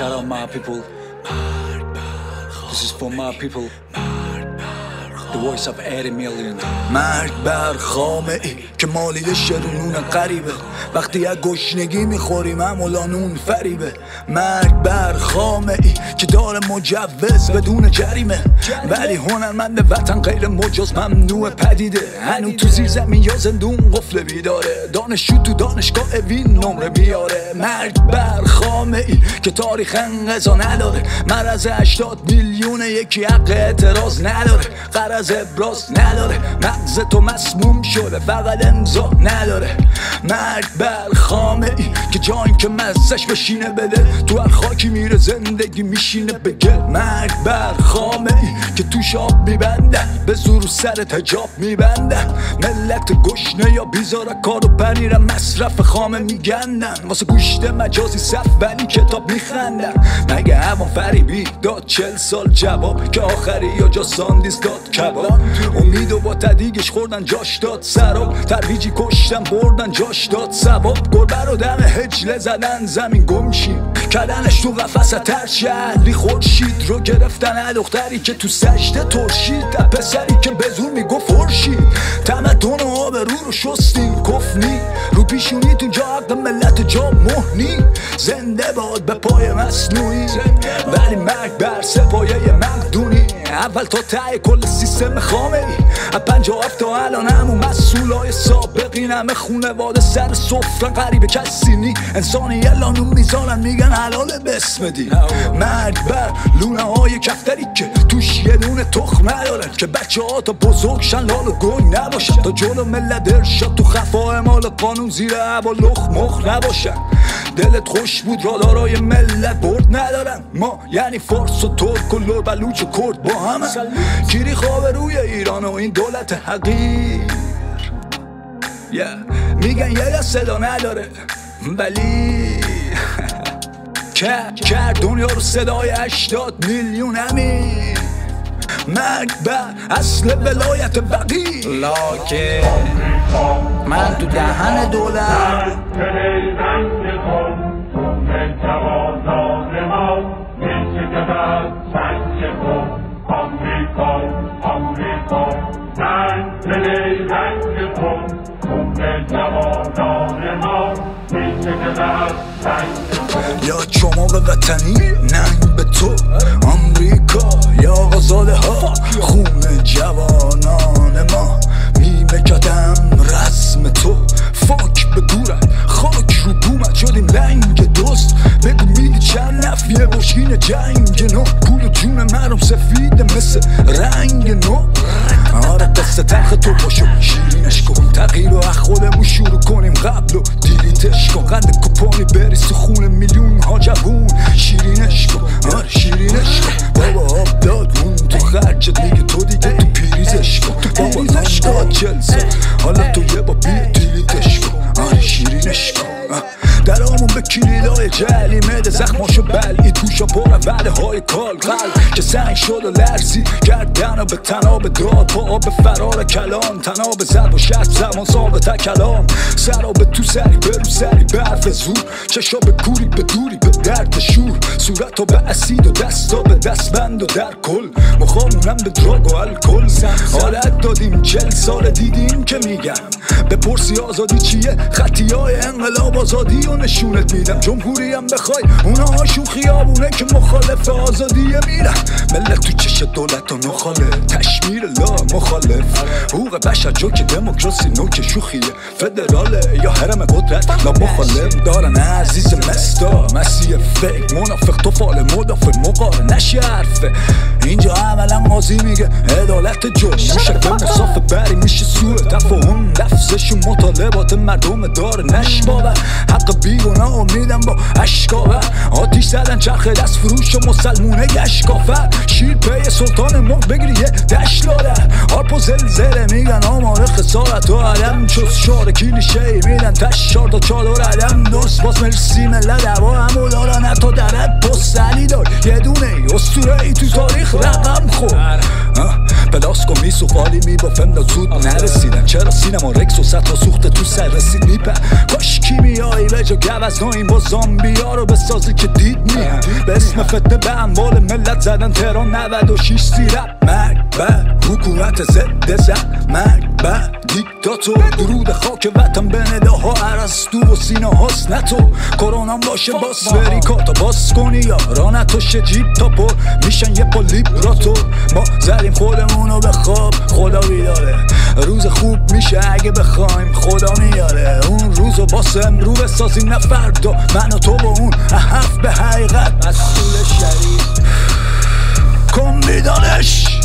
Shout out my people. This is for my people. The voice of 80 million. مرگ بر خامه ای که مالیده شرونون قریبه وقتی از گشنگی می‌خوریم نون فریبه. مرگ بر خامه ای که داره مجوز بدون جریمه. ولی هنرمند وطن غیر مجاز ممنوع پدیده. هنو تو زیر زمین یا زندون قفل بیداره. دانشجو تو دانشگاه اوین نمره بیاره. مرگ بر خامه ای که تاریخ انقضا نداره. مرز 80 میلیون یکی حق اعتراض نداره. قرض ابراز نداره. مغز تو مسموم شده فقط امضا نداره. مرگ بر خامه ای که جایی که مزش بشینه بده. تو هر خاکی میره زندگی میشینه بگه مرگ بر خامه ای که تو شاب میبندن به زور سر تجاب میبندن ملت گشنه یا بیزار کار و پنیر مصرف خامه میگندن. واسه گوشت مجازی صف ولی کتاب میخندن. مگه همون فریبی داد چل سال جواب که آخری یا جا ساندیس داد. امید و با تدیگش خوردن جاش داد سراب. ترویجی کشتن بردن جاش داد سباب. گربه رو دم هجله زدن زمین گمشیم کردنش تو قفص تر شهری خورشید رو گرفتن. دختری که تو سجده ترشید. پسری که به زور میگو فرشید تمدن و آبرو رو شستین کفنی رو پیشونی تو جا حق ملت جا مهنی زنده باد به پای مصنوعی. ولی مرگ بر سپایه مقدونی. اول تا ته کل سیستم خامه. ای از پنجا تا الان همون مسئول های سابقین همه خونواده سر صفرن قریب کسی نی. انسانی الان میزانن میگن حلال بسم دی. مرگ بر لونه های کفتری که توش یه دونه تخم ندارن که بچه ها تا بزرگشن لال و گنگ نباشن. تا جلو ملت ارشاد تو خفا اعمال قانون زیر عبا لخ مخ نباشن. دلت خوش بود رادارای ملت برد ندارن ما یعنی فارس و ترک و لور بلوچ و کرد با همه. گیری خواب روی ایران و این دولت حقیر. میگن یه صدا نداره ولی کرد کرد دنیا رو صدای هشتاد میلیون همین مرگ بر اصل ولایت بقی لاکه من تو دهن دولت. یا چماق وطنی قبل دیلیتش کن قند کپانی بریز تو خون میلیون ها جوون. شیرینش کن. آره شیرینش کن. بابا آب داد اون تو خرجت میگه تو دیگه تو پیریزش کن. بابا جلسه. حالا تو یه با بی جلی مده زخماشو بلی توشا پر وعده های کال قلب که سنگ شد و لرزی. گردن به تناب داد پا به فرار کلام. تناب زد و شست. زمان ثابت کلام. سرا به تو سری برو سری برف زور. چشا به کوری به دوری به درد شور. صورت به اسید و دستا به دستبند و در کل. مخامونم به دراگ و الکل. حالت دادیم چل سال دیدیم که میگم. بپرسی آزادی چیه؟ خطی های انقلاب آزادی و نشونت میدم. جمهوری هم بخوای اونا شوخی آبونه که مخالف آزادیه میرن. ملت تو چش دولت و نخاله تشمیر لا مخالف. حقوق بشر جوک دموکراسی نوک شوخیه. فدراله یا حرم قدرت؟ لا مخالف. دارن عزیز مستا. مسیح فکر منافق تو فال مدافع مقار. نشی حرفه. اینجا عملا قاضی میگه عدالت جو موشک به مصاف بری میشه سوء تفاهم لفظشون مطالبات مردم داره نش باور. حق بیگونه امیدم با اشکاور آتیش زدن چرخ دست فروش و مسلمونه گشکافر شیر پی سلطان مرغ بگیری یه دشت لادر آرپ و زلزله میگن آمار خسارت و علم چوز شار کلیشه میدن تشار تا چادر علم دوست باز مرسی ملت هوا همو چرا سینما رکس و سطح سوخته تو سر رسید میپه؟ کاش کیمیایی به جا گوز ناییم با زامبیا رو بسازی که دید میهم به اسم فتنه به اموال ملت زدن تهران 96 سیرت. مرگ بر حکومت زد زد. مرگ بر دیکتاتور درود خاک وطن به نداها عرستو و سینه هاست نه تو. کرونا باشه باس بری کاتا باس کنی یا رانتوش جیب تا پر. میشن یه پا لیبراتور ما زدیم خودمونو به خواب خدا بیداره. روز خوب میشه اگه بخوایم خدا میاره. اون روزو باسه امرو بسازیم نه فردا. من و تو با اون احف به حقیقت. مسئول شریف. کن بیدانش